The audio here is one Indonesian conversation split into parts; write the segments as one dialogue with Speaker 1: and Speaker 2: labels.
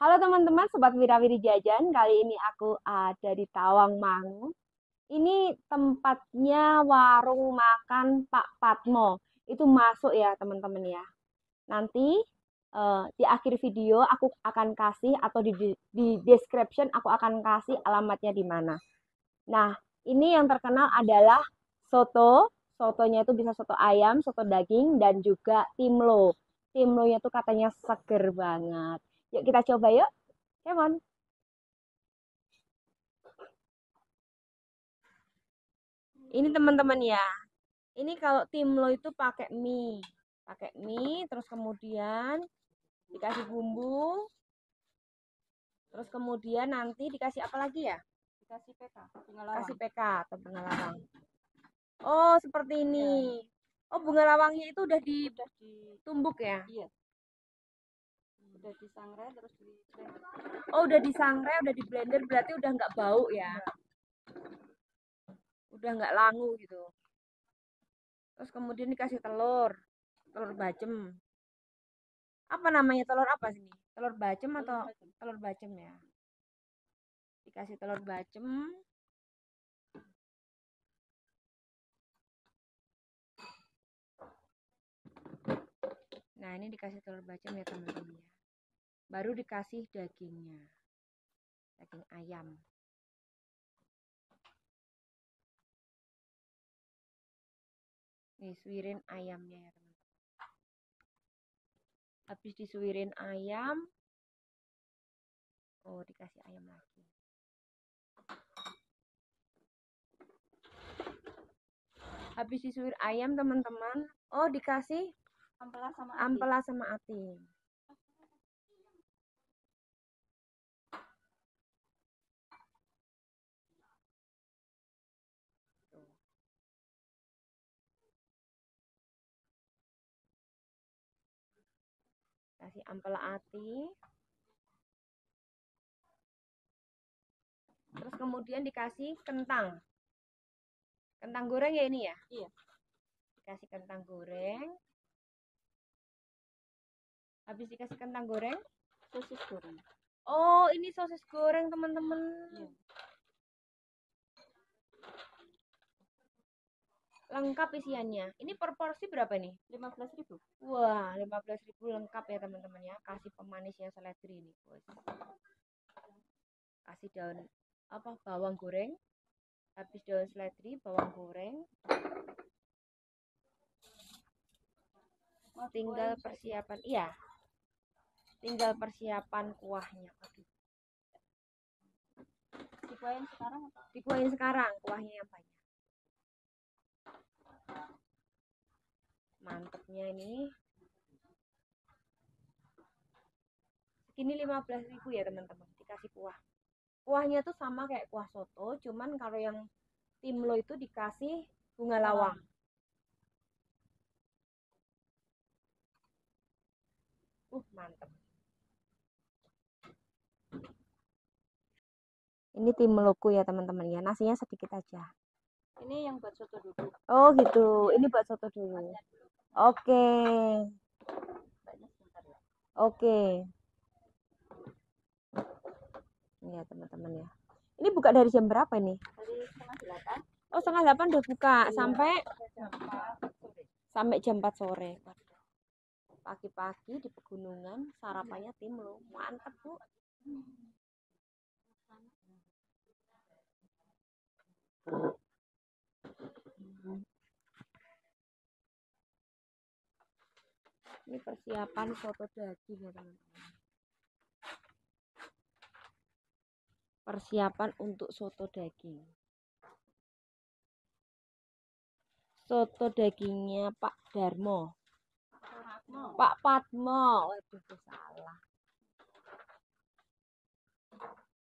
Speaker 1: Halo teman-teman, Sobat Wirawiri Jajan. Kali ini aku ada di Tawang Mangu. Ini tempatnya warung makan Pak Patmo. Itu masuk ya teman-teman ya. Nanti uh, di akhir video aku akan kasih atau di, di description aku akan kasih alamatnya di mana. Nah, ini yang terkenal adalah soto. Sotonya itu bisa soto ayam, soto daging, dan juga timlo. Timlonya itu katanya seger banget. Yuk kita coba yuk. Come on. Ini teman-teman ya. Ini kalau tim lo itu pakai mie. Pakai mie, terus kemudian dikasih bumbu. Terus kemudian nanti dikasih apa lagi ya?
Speaker 2: Dikasih PK, bunga
Speaker 1: lawang. Kasih PK atau bunga lawang. Oh, seperti ini. Ya. Oh, bunga lawangnya itu udah ditumbuk ya?
Speaker 2: Iya udah disangrai terus di blender.
Speaker 1: Oh, udah disangrai, udah di blender berarti udah nggak bau ya? Udah nggak langu gitu. Terus kemudian dikasih telur, telur bacem. Apa namanya telur apa sih? Telur bacem atau bacem. telur bacem ya? Dikasih telur bacem. Nah, ini dikasih telur bacem ya teman-teman ya baru dikasih dagingnya. Daging ayam. Nih suirin ayamnya ya teman-teman. Habis disuirin ayam oh dikasih ayam lagi. Habis disuir ayam teman-teman oh dikasih
Speaker 2: ampela sama
Speaker 1: ampela sama ating kasih ampela ati. Terus kemudian dikasih kentang. Kentang goreng ya ini ya?
Speaker 2: Iya.
Speaker 1: Dikasih kentang goreng. Habis dikasih kentang goreng?
Speaker 2: Sosis goreng.
Speaker 1: Oh ini sosis goreng teman-teman. Iya. Lengkap isiannya. Ini per porsi berapa nih?
Speaker 2: 15.000.
Speaker 1: Wah, 15.000 lengkap ya teman-teman ya. Kasih pemanisnya seledri ini, Bos. Kasih daun apa? Bawang goreng. Habis daun seledri, bawang goreng. Tinggal persiapan. Iya. Tinggal persiapan kuahnya. Aduh.
Speaker 2: Dikuahin sekarang atau?
Speaker 1: Dikuahin sekarang kuahnya yang banyak. Mantepnya ini. Segini 15.000 ya teman-teman. Dikasih kuah. Kuahnya tuh sama kayak kuah soto cuman kalau yang timlo itu dikasih bunga lawang. Uh mantep. Ini timloku ya teman-teman ya. Nasinya sedikit aja.
Speaker 2: Ini yang buat soto dulu.
Speaker 1: Oh gitu. Ini buat soto dulu Oke. Oke. Ini ya teman-teman ya. Ini buka dari jam berapa ini?
Speaker 2: Dari setengah delapan.
Speaker 1: Oh setengah delapan udah buka iya, sampai sampai jam 4 sore. Pagi-pagi di pegunungan sarapannya tim lo mantep bu. Ini persiapan soto daging ya teman-teman. Persiapan untuk soto daging. Soto dagingnya Pak Darmo. Pak Patmo. Waduh salah.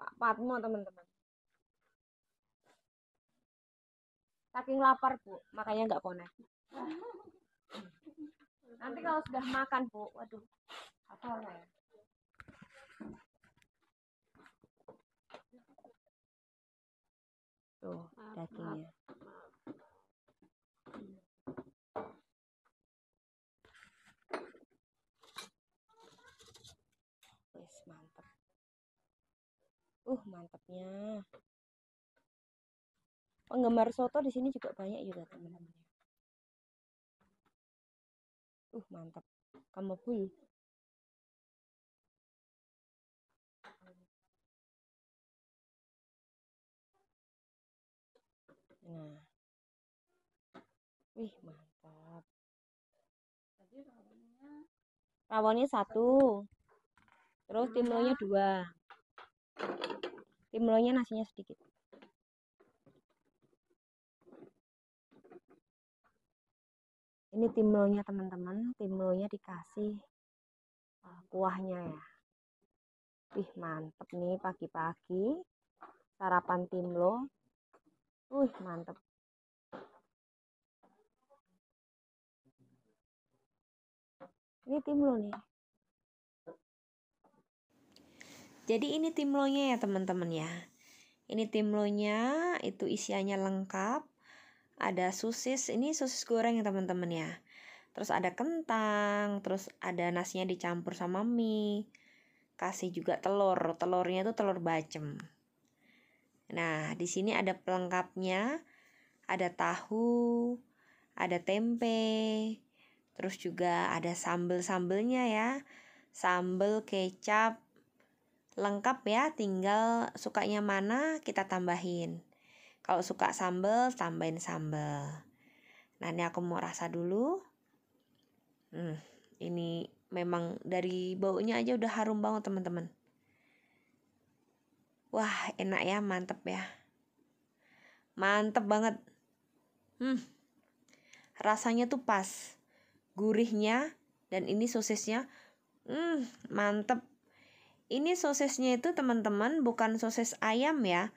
Speaker 1: Pak Patmo teman-teman.
Speaker 3: Saking lapar bu. Makanya nggak connect nanti kalau sudah makan bu. Waduh. Apa ya? Tuh dagingnya. wes mantep. Uh mantepnya. Penggemar soto di sini juga banyak juga teman-teman uh mantap. Kamu pun. Nah. Wih mantap.
Speaker 1: Rawonnya
Speaker 3: satu. Terus timlonya dua. Timlonya nasinya sedikit ini timlonya teman-teman. Timlonya dikasih uh, kuahnya ya. Wih mantep nih pagi-pagi. Sarapan timlo Wih mantep. Ini timlo nih. Jadi ini timlonya ya teman-teman ya. Ini timlonya itu isiannya lengkap ada sosis ini sosis goreng ya teman-teman ya. Terus ada kentang terus ada nasinya dicampur sama mie. Kasih juga telur telurnya tuh telur bacem. Nah di sini ada pelengkapnya. Ada tahu ada tempe terus juga ada sambel-sambelnya ya. Sambel kecap lengkap ya. Tinggal sukanya mana kita tambahin kalau suka sambel tambahin sambel. Nah ini aku mau rasa dulu. Hmm, ini memang dari baunya aja udah harum banget teman-teman. Wah enak ya mantep ya. Mantep banget. Hmm rasanya tuh pas. Gurihnya dan ini sosisnya. Hmm mantep. Ini sosisnya itu teman-teman bukan sosis ayam ya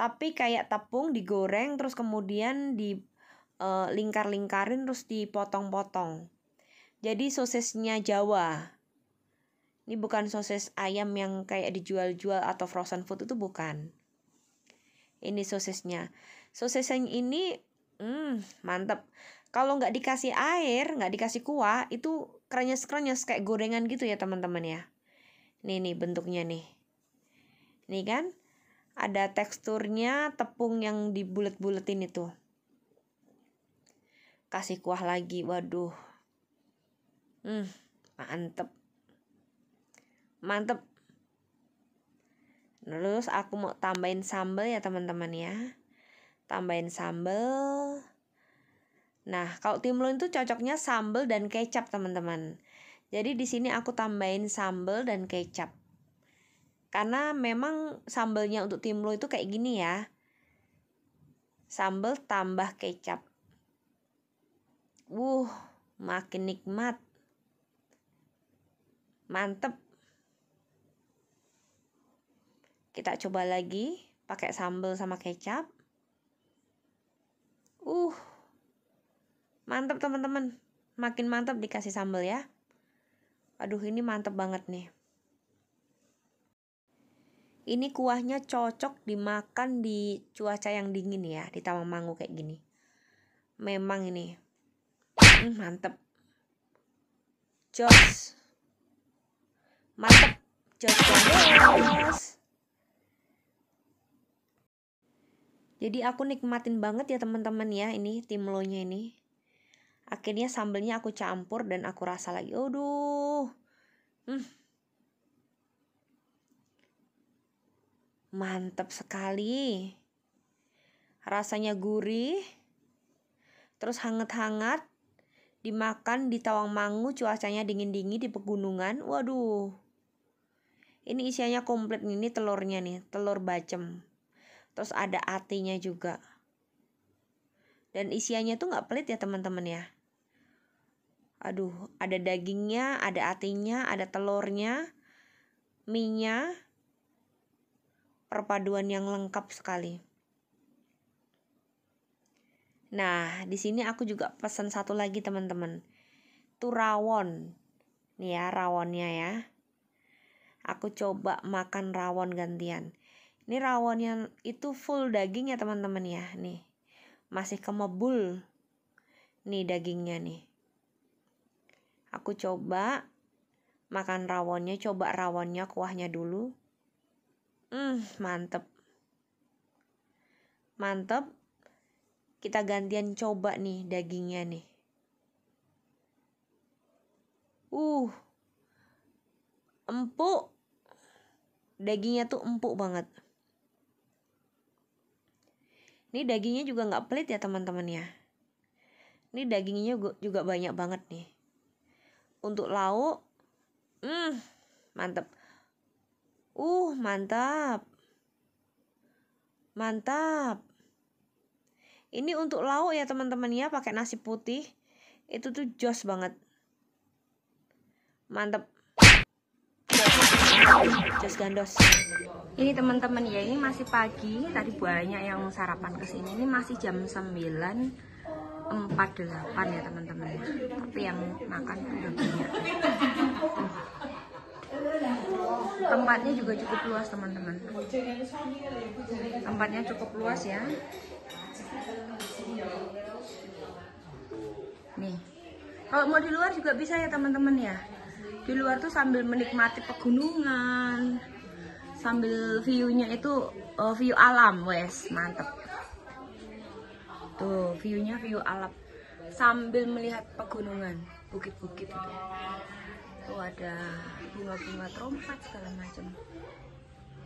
Speaker 3: tapi kayak tepung digoreng terus kemudian di uh, lingkar-lingkarin terus dipotong-potong. Jadi sosisnya Jawa. Ini bukan sosis ayam yang kayak dijual-jual atau frozen food itu bukan. Ini sosisnya. Sosis yang ini hmm mantep. Kalau nggak dikasih air nggak dikasih kuah itu krenyes krenyes kayak gorengan gitu ya teman-teman ya. Nih nih bentuknya nih. Nih kan ada teksturnya tepung yang dibulet-buletin itu. Kasih kuah lagi waduh. Hmm mantep. Mantep. Terus aku mau tambahin sambal ya teman-teman ya. Tambahin sambal. Nah, kalau timlon itu cocoknya sambal dan kecap, teman-teman. Jadi di sini aku tambahin sambal dan kecap. Karena memang sambalnya untuk timlo itu kayak gini ya. Sambal tambah kecap. Wuh, makin nikmat. Mantep. Kita coba lagi pakai sambal sama kecap. Uh, Mantap teman-teman. Makin mantap dikasih sambal ya. Aduh ini mantap banget nih. Ini kuahnya cocok dimakan di cuaca yang dingin ya, di Tawangmangu kayak gini. Memang ini. Hmm, mantep. Jos. Mantep. Jos jos. Jadi aku nikmatin banget ya teman-teman ya ini timlonya ini akhirnya sambelnya aku campur dan aku rasa lagi aduh hmm. Mantap sekali. Rasanya gurih terus hangat-hangat dimakan di Tawangmangu cuacanya dingin-dingin di pegunungan. Waduh. Ini isiannya komplit ini telurnya nih telur bacem. Terus ada atinya juga. Dan isiannya tuh nggak pelit ya teman-teman ya. Aduh ada dagingnya ada atinya ada telurnya minyak perpaduan yang lengkap sekali Nah, di sini aku juga pesan satu lagi teman-teman. Itu rawon. Nih ya rawonnya ya. Aku coba makan rawon gantian. Ini rawonnya itu full daging ya teman-teman ya. Nih. Masih kemebul. Nih dagingnya nih. Aku coba makan rawonnya, coba rawonnya kuahnya dulu. Hmm, mantep. Mantep kita gantian coba nih dagingnya nih. Uh, empuk. Dagingnya tuh empuk banget. Ini dagingnya juga nggak pelit ya teman-teman ya. Ini dagingnya juga banyak banget nih. Untuk lauk, hmm, mantep. Uh, mantap. Mantap. Ini untuk lauk ya teman-teman ya, pakai nasi putih. Itu tuh jos banget. Mantep. Jos gandos.
Speaker 1: Ini teman-teman ya, ini masih pagi. Tadi banyak yang sarapan ke sini. Ini masih jam 9 48 ya teman-teman. Tapi yang makan udah banyak. Tempatnya juga cukup luas teman-teman. Tempatnya cukup luas ya. Nih. Kalau mau di luar juga bisa ya teman-teman ya. Di luar tuh sambil menikmati pegunungan, sambil view-nya itu uh, view alam, wes mantep. Tuh view-nya view alam sambil melihat pegunungan, bukit-bukit itu. Tuh ada bunga-bunga trompat segala macam.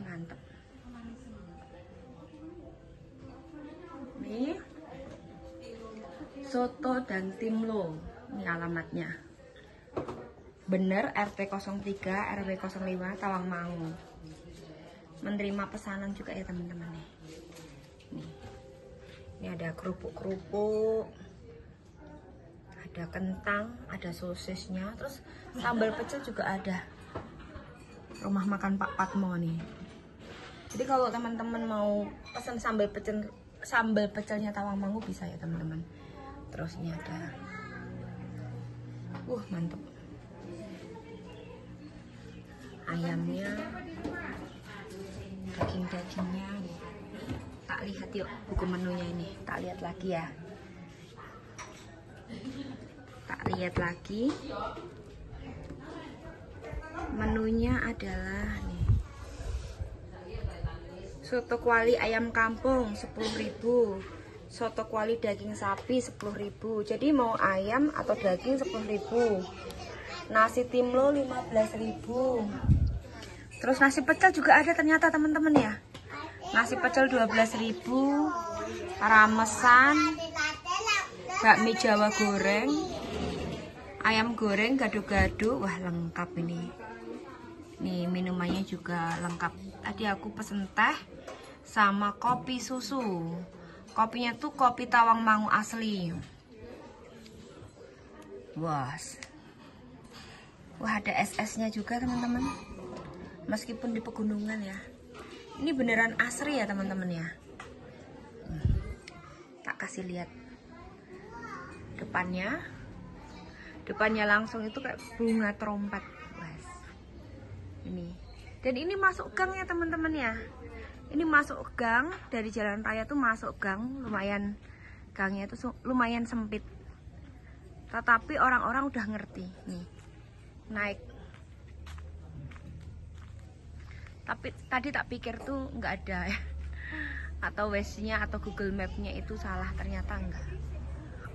Speaker 1: Mantep. Nih. Soto dan timlo ini alamatnya. Bener RT 03 RW 05 Tawangmangu menerima pesanan juga ya teman-teman nih. Nih. Ini ada kerupuk-kerupuk. Ada kentang ada sosisnya. Terus sambal pecel juga ada rumah makan Pak Patmo nih. Jadi kalau teman-teman mau pesan sambal pecel sambal pecelnya Tawangmangu bisa ya teman-teman. Terus ini ada. Uh mantep. Ayamnya. Daging-dagingnya tak lihat yuk buku menunya ini. Tak lihat lagi ya. Tak lihat lagi menunya adalah nih. Soto kuali ayam kampung 10.000 soto kuali daging sapi 10.000 jadi mau ayam atau daging 10.000 nasi timlo 15.000 terus nasi pecel juga ada ternyata teman-teman ya. Nasi pecel 12.000 ramesan bakmi jawa goreng ayam goreng gado-gado. Wah lengkap ini nih minumannya juga lengkap tadi aku pesen teh sama kopi susu Kopinya tuh kopi tawang mangu asli. Wah. Wah, ada SS-nya juga, teman-teman. Meskipun di pegunungan ya. Ini beneran asri ya, teman-teman ya. Hmm. Tak kasih lihat depannya. Depannya langsung itu kayak bunga trompet. Ini. Dan ini masuk gang ya, teman-teman ya. Ini masuk gang dari jalan raya tuh masuk gang lumayan gangnya itu lumayan sempit. Tetapi orang-orang udah ngerti. Nih naik. Tapi tadi tak pikir tuh nggak ada ya. Atau wesinya atau Google Mapnya itu salah ternyata enggak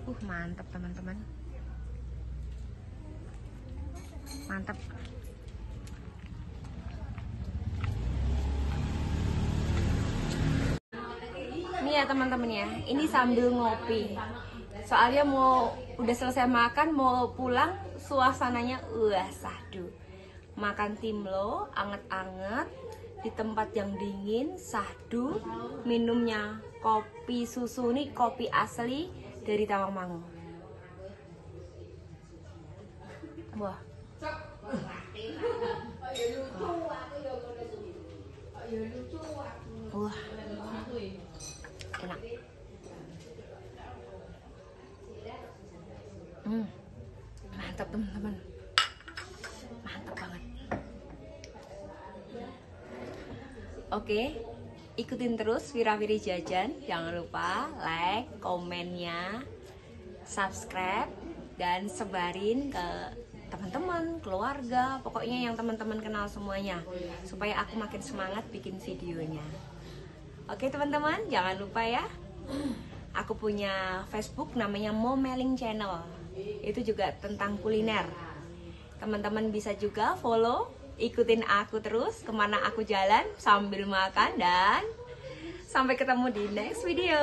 Speaker 1: uh mantap teman-teman. Mantap ya teman-teman ya. Ini sambil ngopi. Soalnya mau udah selesai makan mau pulang suasananya wah sahdu makan timlo anget-anget di tempat yang dingin sahdu minumnya kopi susu nih kopi asli dari Tawangmangu wah. Wah enak Hmm, mantap teman-teman. Mantap banget. Oke, ikutin terus Wirawiri Jajan. Jangan lupa like, komennya, subscribe, dan sebarin ke teman-teman, keluarga, pokoknya yang teman-teman kenal semuanya, supaya aku makin semangat bikin videonya. Oke teman-teman, jangan lupa ya. Aku punya Facebook namanya Momeling Channel. Itu juga tentang kuliner. Teman-teman bisa juga follow ikutin aku terus ke mana aku jalan sambil makan dan sampai ketemu di next video